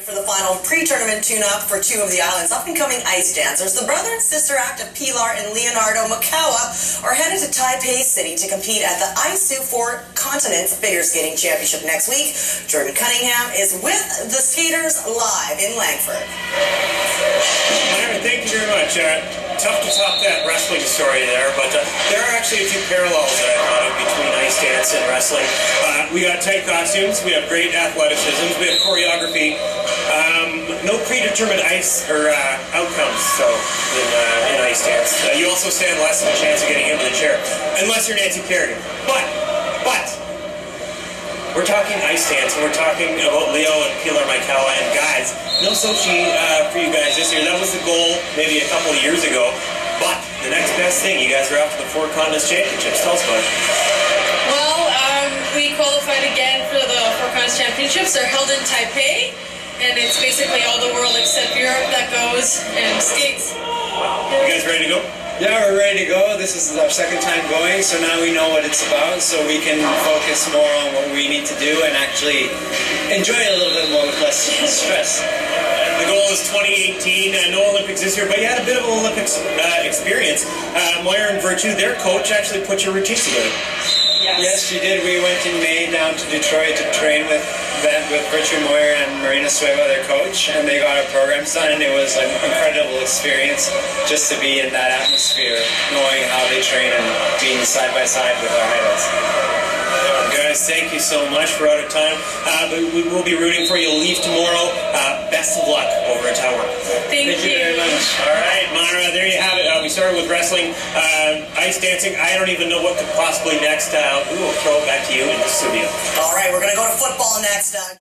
For the final pre-tournament tune-up for two of the island's up-and-coming ice dancers, the brother and sister act of Pilar and Leonardo Maekawa are headed to Taipei City to compete at the ISU Four Continents Figure Skating Championship next week. Jordan Cunningham is with the skaters live in Langford. Thank you very much. Uh, tough to top that wrestling story there, but uh, there are actually a few parallels that I thought of between ice dance and wrestling. Uh, we got tight costumes, we have great athleticism, we have choreography, no predetermined ice or uh, outcomes. So in, uh, in ice dance, uh, you also stand less of a chance of getting into the chair, unless you're Nancy Kerrigan. But, but. We're talking ice dance, and we're talking about Leo and Pilar Maekawa, and guys, no Sochi uh, for you guys this year. That was the goal maybe a couple of years ago. But the next best thing, you guys are to the Four Continents Championships. Tell us about it. Well, um, we qualified again for the Four Continents Championships. They're held in Taipei it's basically all the world except Europe that goes and skates. You guys ready to go? Yeah, we're ready to go. This is our second time going, so now we know what it's about, so we can focus more on what we need to do and actually enjoy it a little bit more with less stress. The goal is 2018, uh, no Olympics this year, but you had a bit of an Olympics uh, experience. Uh, Moir and Virtue, their coach, actually put your routines together. Yes. yes, she did. We went in May down to Detroit to train with them, with Richard Moyer and Marina Zoueva, their coach, and they got our programs done, and it was an incredible experience just to be in that atmosphere, knowing how they train and being side by side with our idols. Guys, thank you so much. We're out of time, uh, but we will be rooting for you. Leave tomorrow. Uh, best of luck over at Tower. Thank, thank you. you started with wrestling, uh, ice dancing. I don't even know what could possibly next. Uh, we will throw it back to you in the studio. All right, we're going to go to football next. Uh